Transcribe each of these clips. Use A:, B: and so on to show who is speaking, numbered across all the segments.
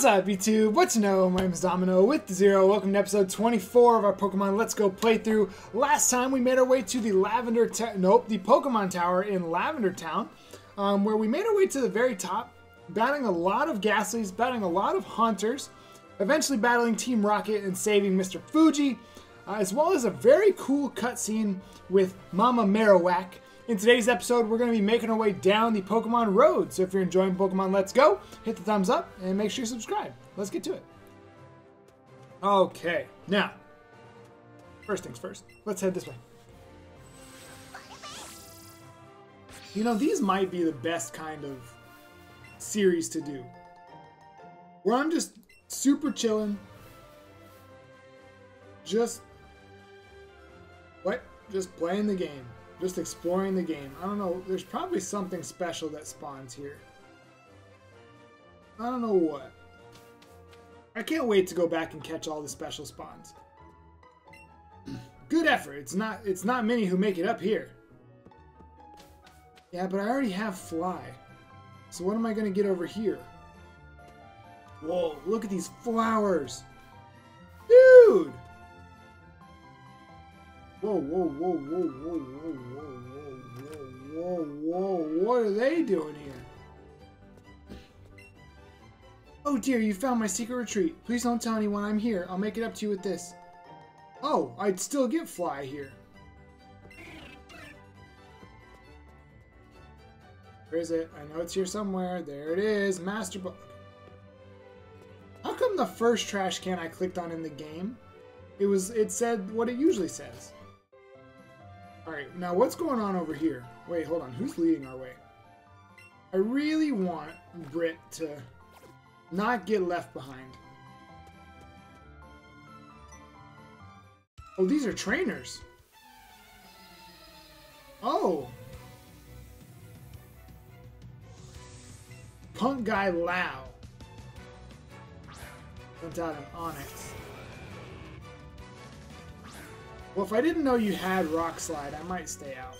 A: What's up, YouTube? What's know? My name is Domino with Zero. Welcome to episode 24 of our Pokemon Let's Go playthrough. Last time we made our way to the Lavender nope, the Pokemon Tower in Lavender Town, um, where we made our way to the very top, battling a lot of Gastlys, battling a lot of Haunters, eventually battling Team Rocket and saving Mr. Fuji, uh, as well as a very cool cutscene with Mama Marowak. In today's episode, we're going to be making our way down the Pokemon Road. So if you're enjoying Pokemon Let's Go, hit the thumbs up and make sure you subscribe. Let's get to it. Okay, now, first things first, let's head this way. You know, these might be the best kind of series to do. Where I'm just super chilling. Just. What? Just playing the game. Just exploring the game. I don't know. There's probably something special that spawns here. I don't know what. I can't wait to go back and catch all the special spawns. Good effort. It's not it's not many who make it up here. Yeah, but I already have fly. So what am I going to get over here? Whoa, look at these flowers. Dude! Whoa, whoa, whoa, whoa, whoa, whoa, whoa, whoa, whoa, whoa, what are they doing here? Oh dear, you found my secret retreat. Please don't tell anyone I'm here. I'll make it up to you with this. Oh, I'd still get Fly here. Where is it? I know it's here somewhere. There it is. Master Book. How come the first trash can I clicked on in the game, it was it said what it usually says? Alright, now what's going on over here? Wait, hold on. Who's leading our way? I really want Brit to not get left behind. Oh, these are trainers. Oh. Punk guy Lao. Sent out an Onix. Well, if I didn't know you had Rock Slide, I might stay out.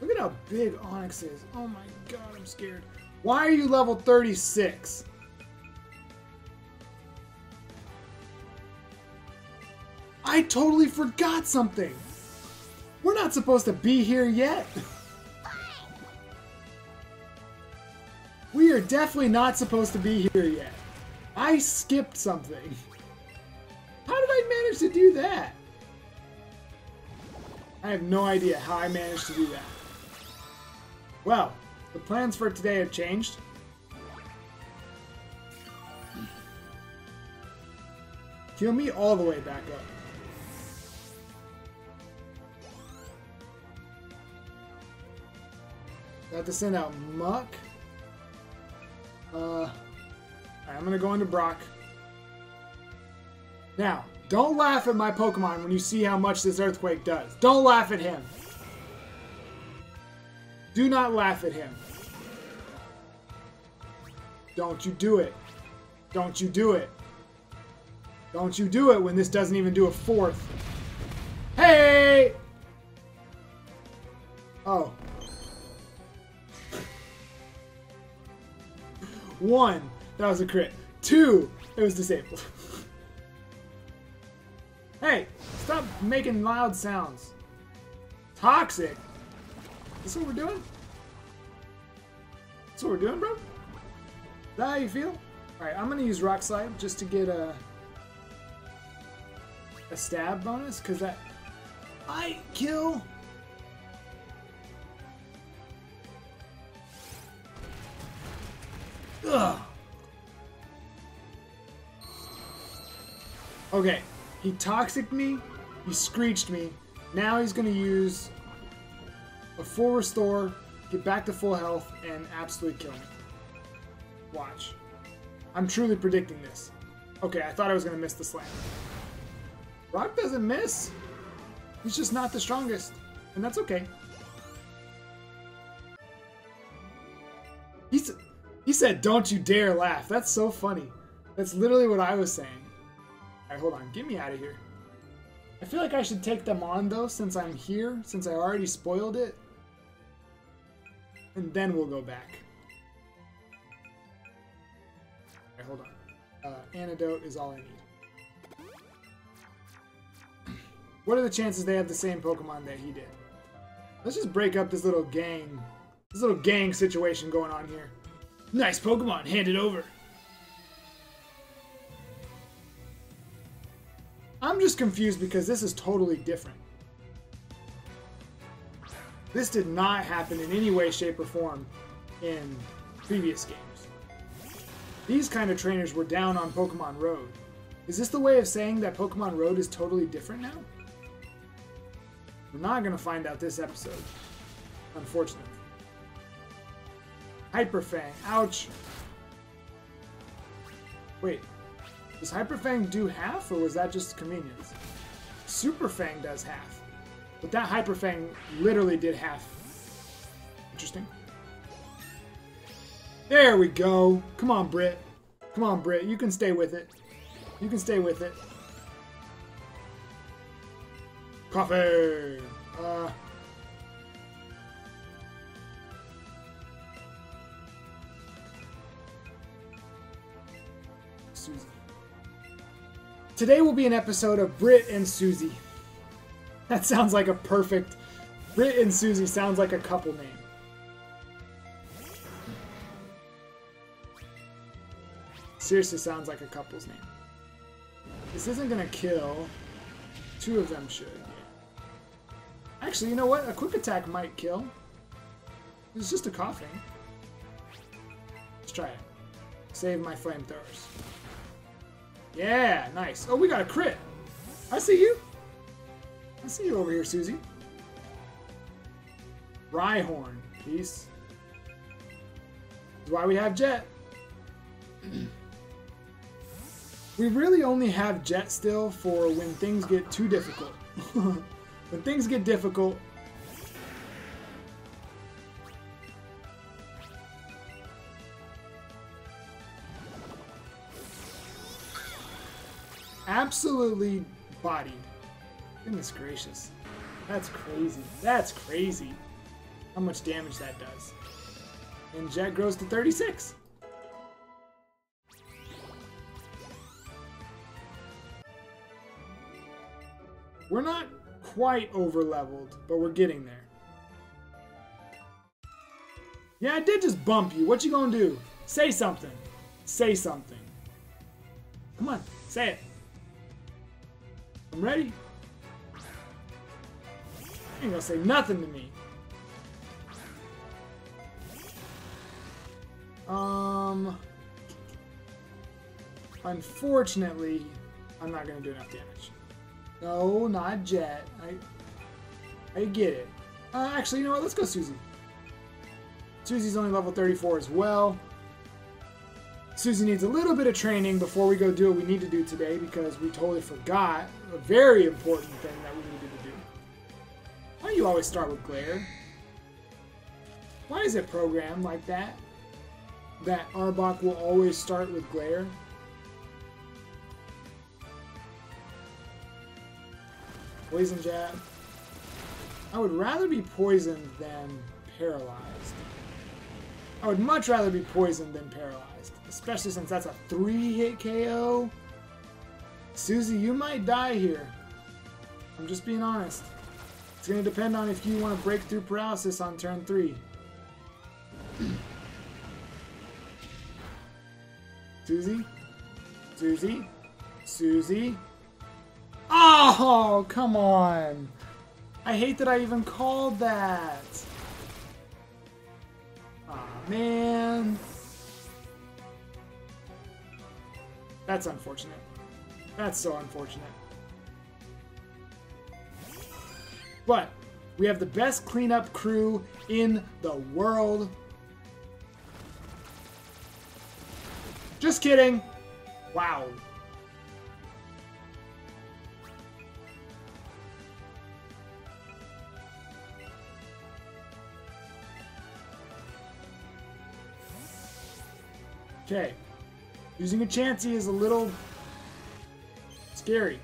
A: Look at how big Onix is. Oh my god, I'm scared. Why are you level 36? I totally forgot something. We're not supposed to be here yet. We are definitely not supposed to be here yet. I skipped something. How did I manage to do that? I have no idea how I managed to do that. Well, the plans for today have changed. Heal me all the way back up. Got to send out Muck. Uh, I'm gonna go into Brock. Now, don't laugh at my Pokemon when you see how much this Earthquake does. Don't laugh at him. Do not laugh at him. Don't you do it. Don't you do it. Don't you do it when this doesn't even do a fourth. Hey! Oh. One, that was a crit. Two, it was disabled. hey, stop making loud sounds. Toxic. Is this what we're doing? That's what we're doing, bro? Is that how you feel? Alright, I'm gonna use Rock Slide just to get a a stab bonus, because that I kill. Ugh. Okay, he toxic me, he screeched me. Now he's gonna use a full restore, get back to full health, and absolutely kill me. Watch. I'm truly predicting this. Okay, I thought I was gonna miss the slam. Rock doesn't miss. He's just not the strongest, and that's okay. He's he said, "Don't you dare laugh." That's so funny. That's literally what I was saying. All right, hold on. Get me out of here. I feel like I should take them on though, since I'm here, since I already spoiled it, and then we'll go back. All right, hold on. Uh, antidote is all I need. What are the chances they have the same Pokemon that he did? Let's just break up this little gang, this little gang situation going on here. Nice Pokemon, hand it over. I'm just confused because this is totally different. This did not happen in any way, shape, or form in previous games. These kind of trainers were down on Pokemon Road. Is this the way of saying that Pokemon Road is totally different now? We're not going to find out this episode. Unfortunately. Hyper Fang. Ouch. Wait. Does Hyper Fang do half, or was that just convenience? Superfang does half. But that Hyperfang literally did half. Interesting. There we go. Come on, Britt. Come on, Britt. You can stay with it. You can stay with it. Koffing. Uh. Susie. Today will be an episode of Britt and Susie. That sounds like a perfect. Britt and Susie sounds like a couple name. Seriously sounds like a couple's name. This isn't gonna kill. Two of them should. Actually, you know what? A quick attack might kill. It's just a Koffing. Let's try it. Save my flamethrowers. Yeah, nice. Oh, we got a crit. I see you. I see you over here, Susie. Rhyhorn. Peace. That's why we have Jet. we really only have Jet still for when things get too difficult. when things get difficult, absolutely bodied. Goodness gracious. That's crazy. That's crazy. How much damage that does. And Jet grows to 36. We're not quite over leveled, but we're getting there. Yeah, I did just bump you. What you gonna do? Say something. Say something. Come on, say it. I'm ready. You ain't gonna say nothing to me. Um, unfortunately, I'm not gonna do enough damage. No, not Jet. I, I get it. Uh, actually, you know what? Let's go Susie. Susie's only level 34 as well. Susie needs a little bit of training before we go do what we need to do today because we totally forgot a very important thing that we needed to do. Why do you always start with Glare? Why is it programmed like that? That Arbok will always start with Glare? Poison Jab. I would rather be poisoned than paralyzed. I would much rather be poisoned than paralyzed, especially since that's a three-hit KO. Susie, you might die here. I'm just being honest. It's going to depend on if you want to break through paralysis on turn three. Susie? Susie? Susie? Oh, come on. I hate that I even called that. Aw, oh, man. That's unfortunate. That's so unfortunate. But we have the best cleanup crew in the world. Just kidding. Wow. Okay. Using a Chansey is a little scary.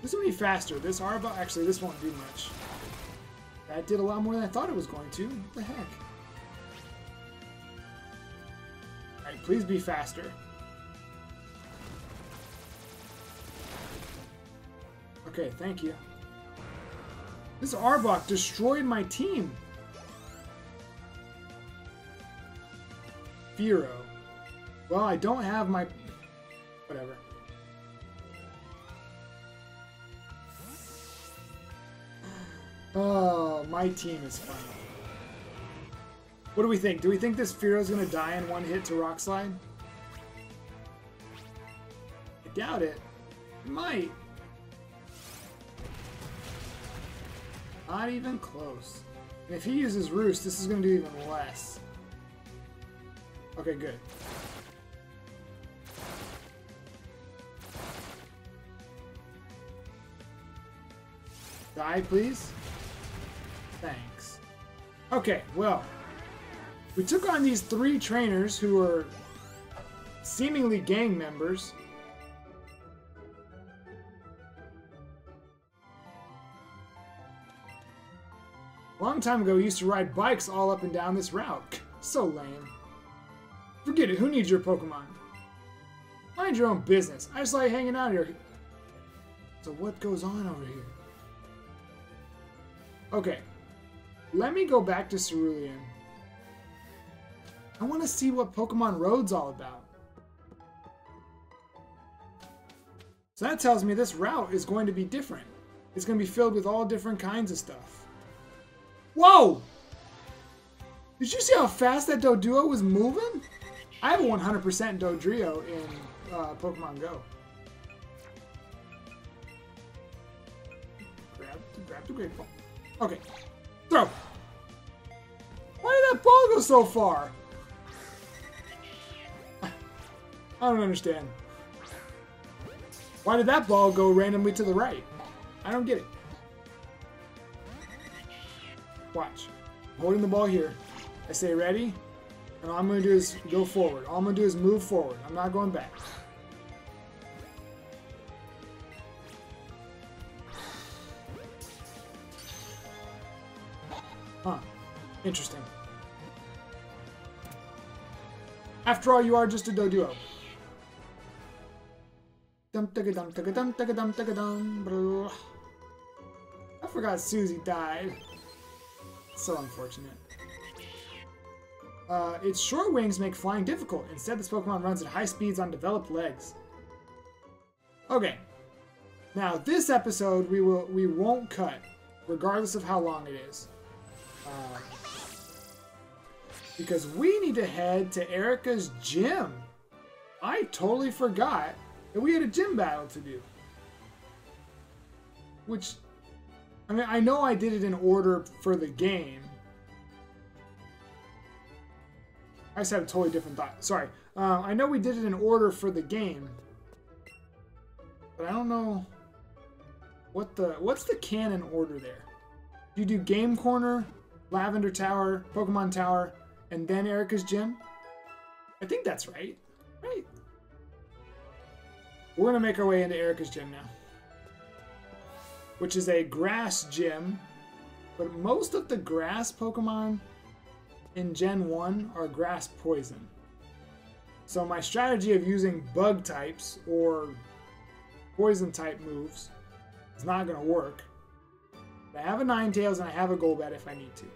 A: This would be faster. This Arba, actually, this won't do much. That did a lot more than I thought it was going to. What the heck? Alright, please be faster. Okay, thank you. This Arbok destroyed my team. Fearow. Well, I don't have my... Whatever. Oh, my team is fine. What do we think? Do we think this Fearow's gonna die in one hit to Rock Slide? I doubt it. It might. Not even close. And if he uses Roost, this is gonna do even less. Okay, good. Die, please. Thanks. Okay, well, we took on these three trainers who are seemingly gang members. Long time ago, we used to ride bikes all up and down this route. So lame. Forget it, who needs your Pokemon? Mind your own business. I just like hanging out here. So what goes on over here? Okay. Let me go back to Cerulean. I want to see what Pokemon Road's all about. So that tells me this route is going to be different. It's going to be filled with all different kinds of stuff. Whoa! Did you see how fast that Doduo was moving? I have a 100% Dodrio in uh, Pokemon Go. Grab, grab the great ball. Okay, throw. Why did that ball go so far? I don't understand. Why did that ball go randomly to the right? I don't get it. Watch. I'm holding the ball here. I say ready, and all I'm going to do is go forward. All I'm going to do is move forward. I'm not going back. Huh. Interesting. After all, you are just a Doduo. Dum dum dum dum dum dum I forgot Susie died. So unfortunate. Uh, its short wings make flying difficult. Instead, this Pokemon runs at high speeds on developed legs. Okay. Now, this episode we will we won't cut, regardless of how long it is. Uh, because we need to head to Erika's gym. I totally forgot that we had a gym battle to do. Which, I mean, I know I did it in order for the game. I just had a totally different thought. Sorry. Uh, I know we did it in order for the game. But I don't know what the what's the canon order there. You do Game Corner, Lavender Tower, Pokemon Tower, and then Erika's Gym? I think that's right. Right. We're going to make our way into Erika's Gym now. Which is a grass gym. But most of the grass Pokemon in Gen 1 are grass poison. So my strategy of using bug types or poison type moves is not going to work. I have a Ninetales and I have a Golbat if I need to.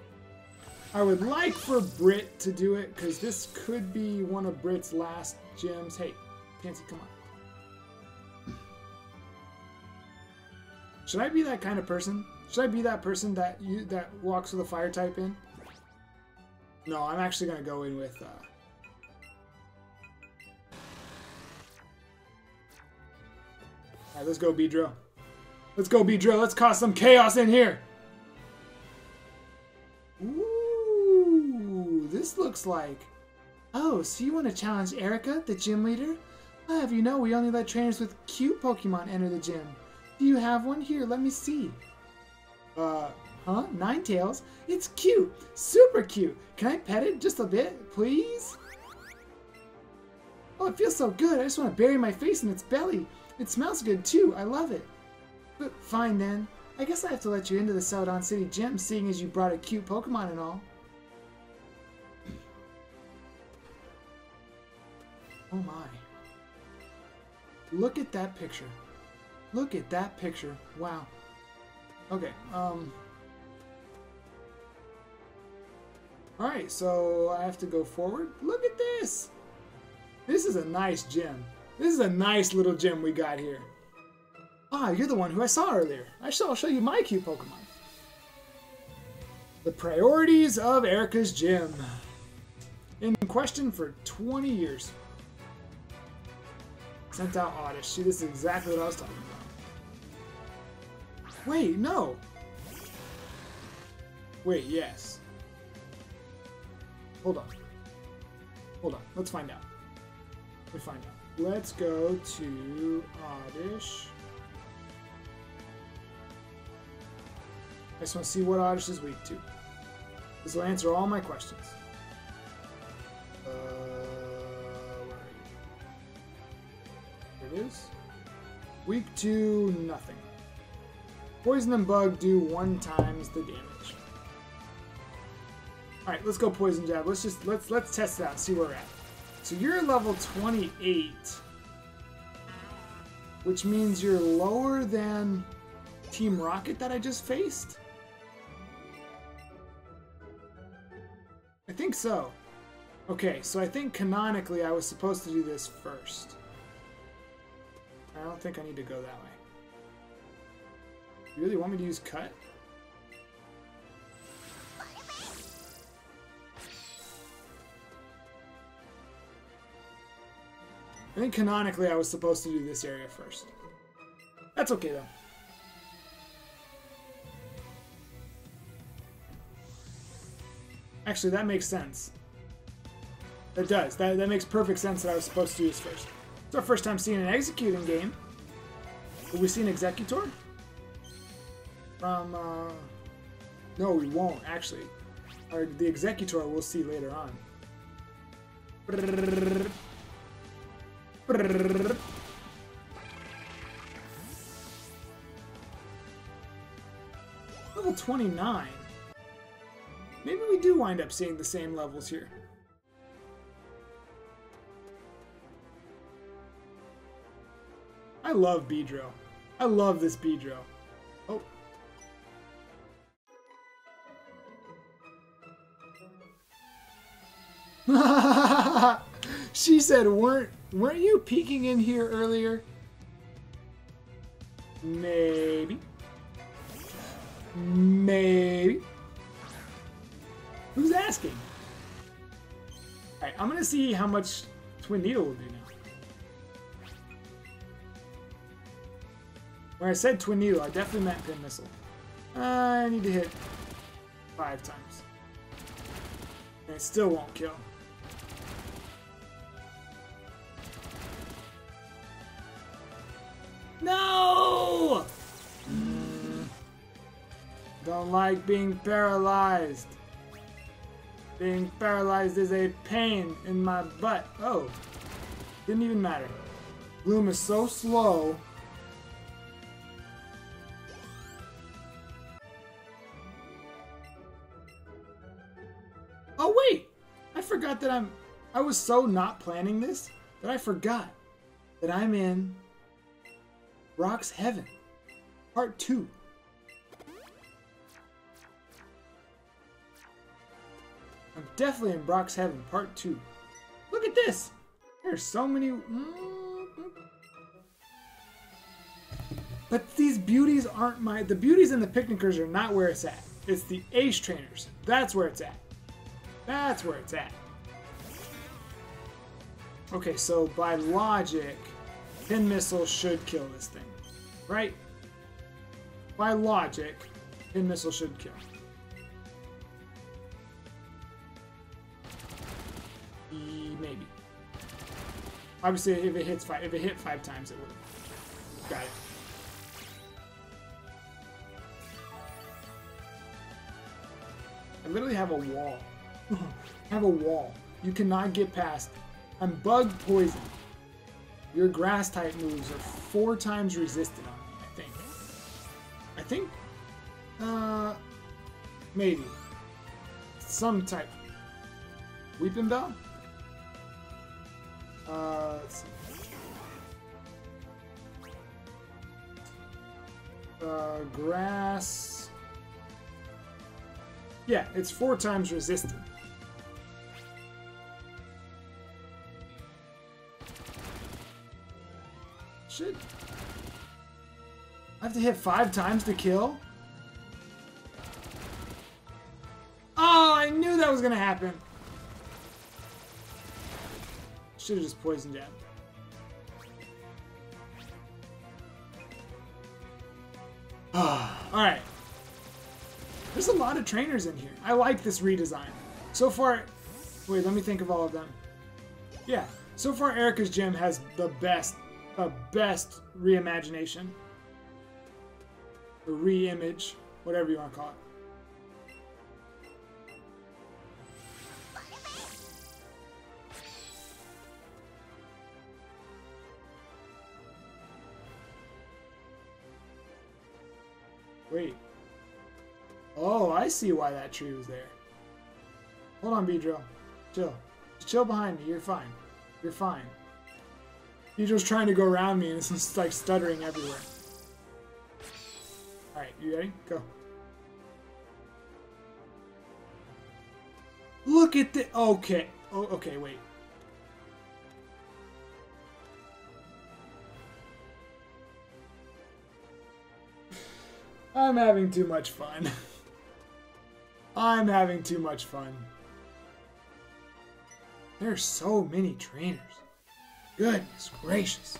A: I would like for Brit to do it because this could be one of Brit's last gems. Hey, Pansy, come on. Should I be that kind of person? Should I be that person that you that walks with a fire type in? No, I'm actually gonna go in with. Uh... All right, let's go, Beedrill. Let's go, Beedrill. Let's cause some chaos in here. This looks like. Oh, so you want to challenge Erika, the gym leader? I have you know we only let trainers with cute Pokemon enter the gym. Do you have one? Here, let me see. Uh, Huh? Ninetales? It's cute. Super cute. Can I pet it just a bit, please? Oh, it feels so good. I just want to bury my face in its belly. It smells good, too. I love it. But fine, then. I guess I have to let you into the Celadon City gym, seeing as you brought a cute Pokemon and all. Oh my. Look at that picture. Look at that picture. Wow. Okay, um... Alright, so I have to go forward. Look at this! This is a nice gym. This is a nice little gym we got here. Ah, you're the one who I saw earlier. I shall show you my cute Pokemon. The priorities of Erika's gym. In question for 20 years. Sent out Oddish. See, this is exactly what I was talking about. Wait, no. Wait, yes. Hold on. Hold on. Let's find out. Let's find out. Let's go to Oddish. I just want to see what Oddish is weak to. This will answer all my questions. Is. Weak to nothing. Poison and Bug do one times the damage. Alright, let's go Poison Jab. Let's just, let's, let's test it out, see where we're at. So you're level 28, which means you're lower than Team Rocket that I just faced? I think so. Okay, so I think canonically I was supposed to do this first. I don't think I need to go that way. You really want me to use cut? I think canonically I was supposed to do this area first. That's okay though. Actually, that makes sense. It does. That, that makes perfect sense that I was supposed to do this first. It's our first time seeing an Exeggcute in game. Will we see an Exeggutor? From, uh... No, we won't, actually. Or the Exeggutor we'll see later on. Level 29. Maybe we do wind up seeing the same levels here. I love Beedrill. I love this Beedrill. Oh. she said, weren't, weren't you peeking in here earlier? Maybe. Maybe. Who's asking? Alright, I'm gonna see how much Twin Needle will do When I said Twin Needle, I definitely meant Pin Missile. Uh, I need to hit five times. And it still won't kill. No! Don't like being paralyzed. Being paralyzed is a pain in my butt. Oh, didn't even matter. Gloom is so slow. Forgot that I'm, I was so not planning this that I forgot that I'm in Brock's Heaven, part two. I'm definitely in Brock's Heaven, part two. Look at this! There's so many... But these beauties aren't my... The beauties and the picnickers are not where it's at. It's the ace trainers. That's where it's at. That's where it's at. Okay, so by logic, Pin Missile should kill this thing. Right? By logic, Pin Missile should kill. maybe. Obviously, if it hits five, if it hit five times, it would. Got it. I literally have a wall. I have a wall. You cannot get past. I'm bug poison. Your grass type moves are four times resisted on me, I think. I think, uh, maybe. Some type. Weepinbell? Uh, Uh, grass. Yeah, it's four times resistant. Shit. I have to hit five times to kill? Oh, I knew that was gonna happen. Should have just poison jab. Alright. There's a lot of trainers in here. I like this redesign. So far... Wait, let me think of all of them. Yeah. So far, Erika's Gym has the best, the best reimagination. Or re-image. Whatever you want to call it. Wait. Oh, I see why that tree was there. Hold on, Beedrill. Chill. Just chill behind me. You're fine. You're fine. Beedrill's trying to go around me and it's just like stuttering everywhere. Alright, you ready? Go. Look at the... Okay. Oh, okay, wait. I'm having too much fun. I'm having too much fun. There's so many trainers. Goodness gracious.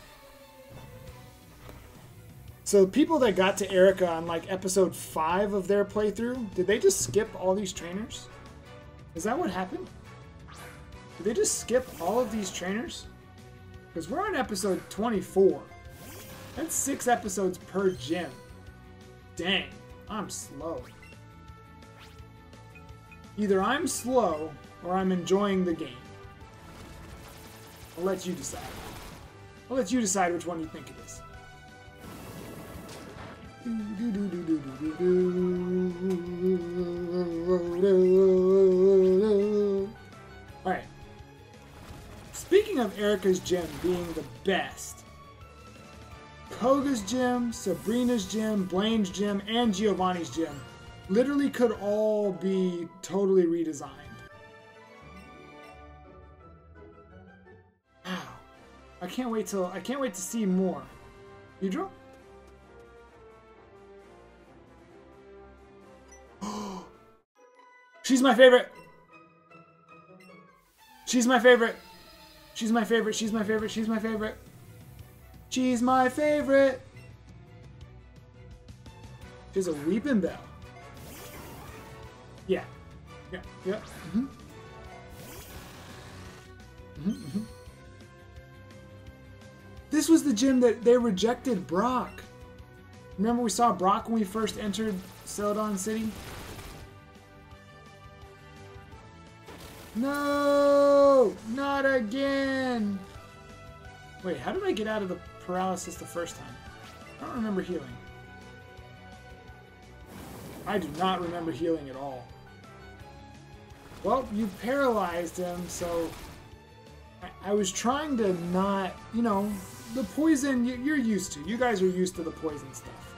A: So people that got to Erika on like episode 5 of their playthrough, did they just skip all these trainers? Is that what happened? Did they just skip all of these trainers? Because we're on episode 24. That's six episodes per gym. Dang, I'm slow. Either I'm slow or I'm enjoying the game. I'll let you decide. I'll let you decide which one you think it is. Alright. Speaking of Erika's gym being the best, Koga's gym, Sabrina's gym, Blaine's gym, and Giovanni's gym literally could all be totally redesigned. I can't wait till I can't wait to see more. You draw? She's my favorite. She's my favorite. She's my favorite. She's my favorite. She's my favorite. She's my favorite. She's a Weepinbell. Yeah. Yeah. Yeah. Mm-hmm. Mm-hmm, mm-hmm. This was the gym that they rejected Brock. Remember we saw Brock when we first entered Celadon City? No! Not again! Wait, how did I get out of the paralysis the first time? I don't remember healing. I do not remember healing at all. Well, you paralyzed him, so I, I was trying to not, you know, the poison you're used to. You guys are used to the poison stuff.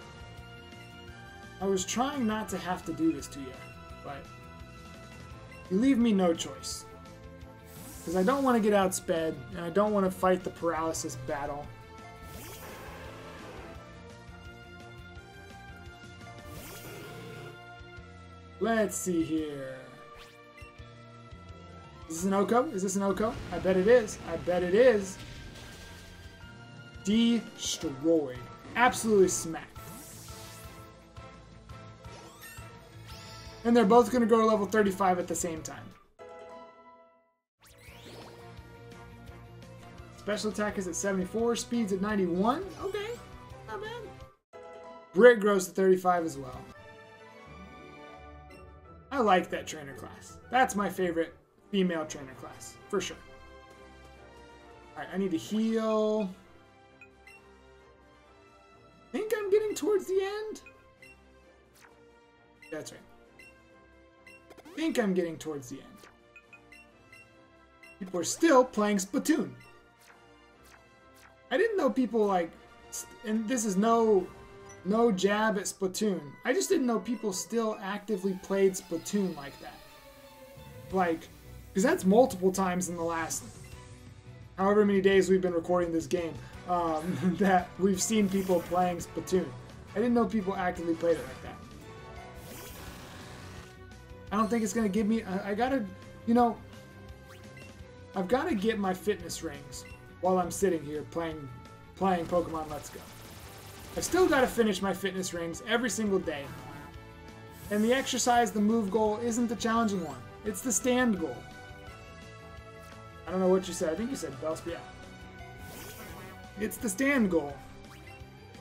A: I was trying not to have to do this to you, but you leave me no choice. Because I don't want to get outsped, and I don't want to fight the paralysis battle. Let's see here. Is this an OHKO? Is this an OHKO? I bet it is. I bet it is. Destroyed. Absolutely smacked. And they're both going to go to level 35 at the same time. Special attack is at 74, speed's at 91. Okay, not bad. Brit grows to 35 as well. I like that trainer class. That's my favorite female trainer class, for sure. Alright, I need to heal. That's right. I think I'm getting towards the end. People are still playing Splatoon. I didn't know people like, and this is no No jab at Splatoon. I just didn't know people still actively played Splatoon like that. Like, because that's multiple times in the last however many days we've been recording this game um, that we've seen people playing Splatoon. I didn't know people actively played it like that. I don't think it's gonna give me. I, I gotta, you know, I've got to get my fitness rings while I'm sitting here playing playing Pokemon Let's Go. I've still got to finish my fitness rings every single day. And the exercise, the move goal, isn't the challenging one. It's the stand goal. I don't know what you said. I think you said Bellsp, yeah. It's the stand goal.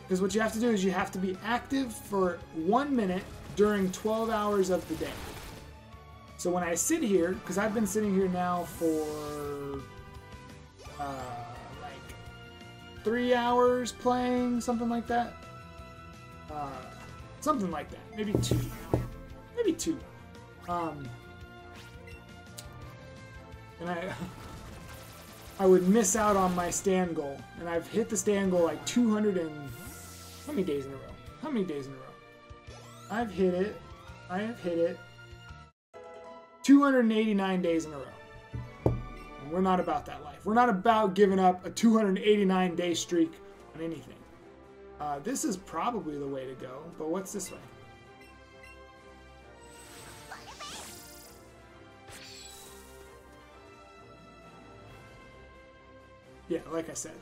A: Because what you have to do is you have to be active for one minute during 12 hours of the day. So when I sit here, because I've been sitting here now for uh, like three hours playing, something like that. Uh, something like that. Maybe two. Maybe two. Um, and I, I would miss out on my stand goal, and I've hit the stand goal like 200 and how many days in a row? How many days in a row? I've hit it. I have hit it 289 days in a row. And we're not about that life. We're not about giving up a 289 day streak on anything. Uh, this is probably the way to go, but what's this way? Yeah, like I said.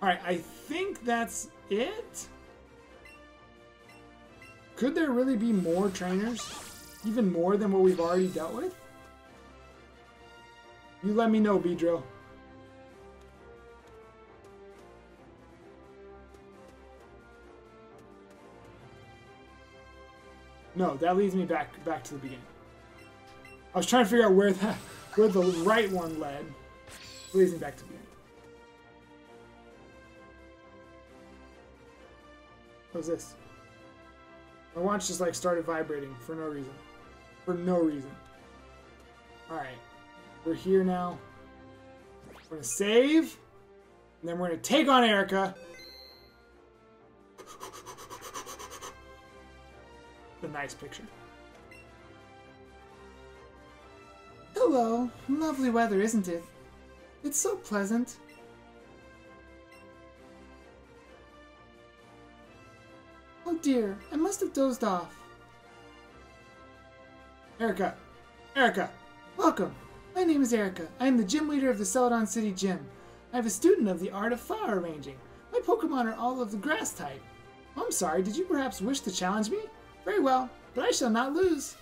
A: Alright, I think that's it. Could there really be more trainers? Even more than what we've already dealt with? You let me know, Beedrill. No, that leads me back back to the beginning. I was trying to figure out where that where the right one led. It leads me back to the beginning. What's this? My watch just like started vibrating for no reason. For no reason. Alright. We're here now. We're gonna save. And then we're gonna take on Erika. the nice picture. Hello. Lovely weather, isn't it? It's so pleasant. Oh dear, I must have dozed off. Erika! Erika! Welcome! My name is Erika. I am the gym leader of the Celadon City Gym. I am a student of the art of flower arranging. My Pokemon are all of the grass type. Oh, I'm sorry, did you perhaps wish to challenge me? Very well, but I shall not lose.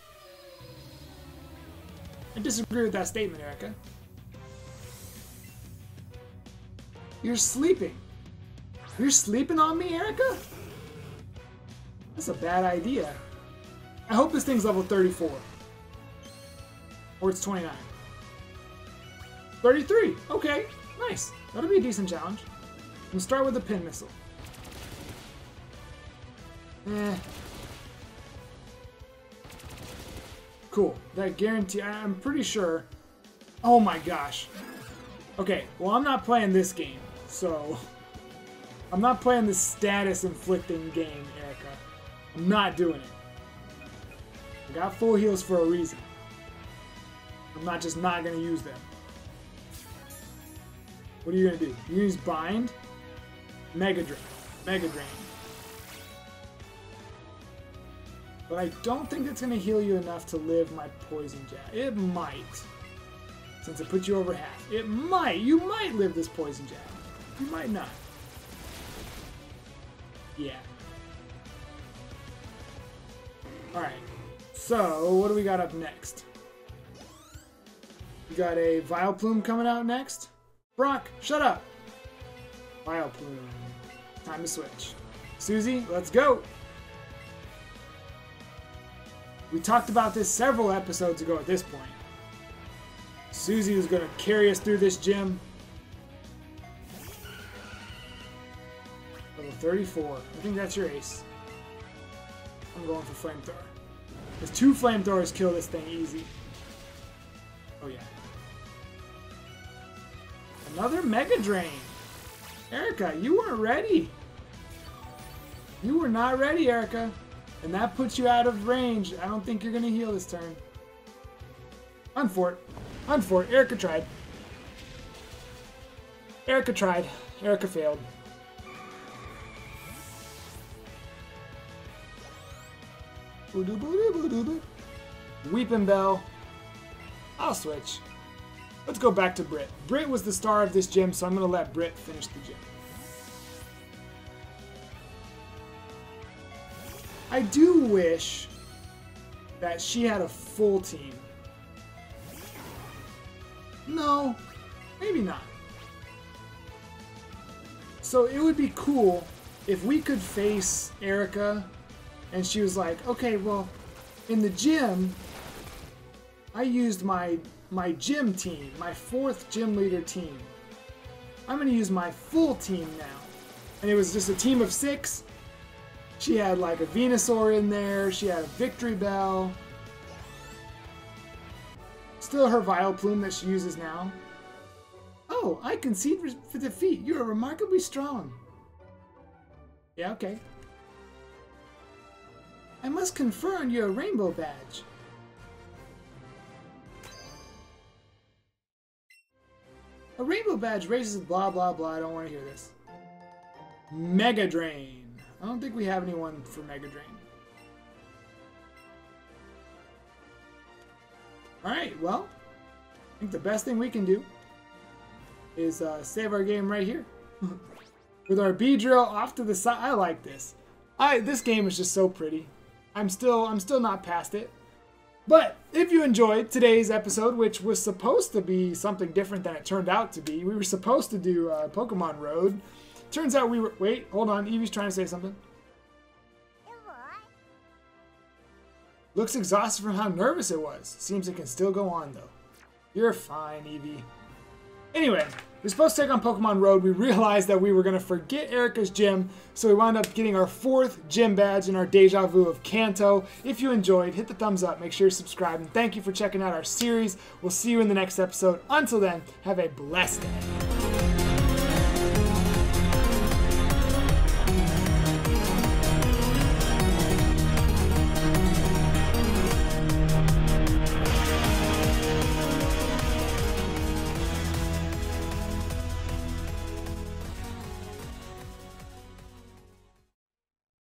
A: I disagree with that statement, Erika. You're sleeping. You're sleeping on me, Erika? That's a bad idea. I hope this thing's level 34. Or it's 29. 33! Okay, nice. That'll be a decent challenge. We'll start with the pin missile. Eh. Cool. That guarantee... I'm pretty sure... Oh my gosh. Okay, well I'm not playing this game, so... I'm not playing this status-inflicting game, Erika. I'm not doing it. I got full heals for a reason. I'm not just not gonna use them. What are you gonna do? You use bind? Mega Drain. Mega Drain. But I don't think it's gonna heal you enough to live my poison jab. It might. Since it put you over half. It might. You might live this poison jab. You might not. Yeah. Alright. So, what do we got up next? We got a Vileplume coming out next. Brock, shut up! Vileplume. Time to switch. Susie, let's go! We talked about this several episodes ago at this point. Susie was going to carry us through this gym. Level 34. I think that's your ace. I'm going for flamethrower. Because two flamethrowers kill this thing easy. Oh yeah. Another Mega Drain. Erika, you weren't ready. You were not ready, Erika. And that puts you out of range. I don't think you're going to heal this turn. Unfort. Unfort. Erika tried. Erika tried. Erika failed. Weepinbell. I'll switch. Let's go back to Brit. Brit was the star of this gym, so I'm going to let Brit finish the gym. I do wish that she had a full team. No, maybe not. So it would be cool if we could face Erika and she was like, okay, well, in the gym, I used my my gym team, my fourth gym leader team. I'm gonna use my full team now. And it was just a team of six. She had like a Venusaur in there, she had a Victreebel. Still her Vileplume that she uses now. Oh, I concede for defeat. You are remarkably strong. Yeah, okay. I must confer on your rainbow badge. A rainbow badge raises blah blah blah. I don't want to hear this. Mega Drain. I don't think we have anyone for Mega Drain. Alright, well, I think the best thing we can do is uh, save our game right here. With our Beedrill off to the side. I like this. I This game is just so pretty. I'm still I'm still not past it. But if you enjoyed today's episode, which was supposed to be something different than it turned out to be, we were supposed to do uh, Pokemon Road. Turns out we were. Wait, hold on. Eevee's trying to say something. Looks exhausted from how nervous it was. Seems it can still go on, though. You're fine, Evie. Anyway, we are supposed to take on Pokemon Road. We realized that we were going to forget Erika's gym, so we wound up getting our fourth gym badge in our Deja Vu of Kanto. If you enjoyed, hit the thumbs up, make sure you subscribe, and thank you for checking out our series. We'll see you in the next episode. Until then, have a blessed day.